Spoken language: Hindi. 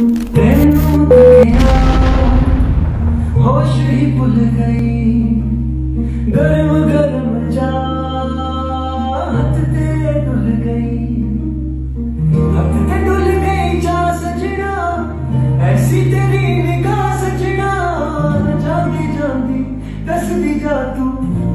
तेनू भूल गई। गर्म गर्म चाहत गई। हद ते डुल गई। जा सजना ऐसी तेरी निगाह सजना। जाती जाती कसदी जा तू।